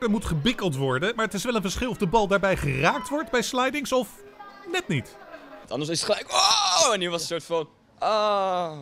Er moet gebikkeld worden, maar het is wel een verschil of de bal daarbij geraakt wordt bij slidings of net niet. Anders is het gelijk... Oh! En nu was een soort van... Ah...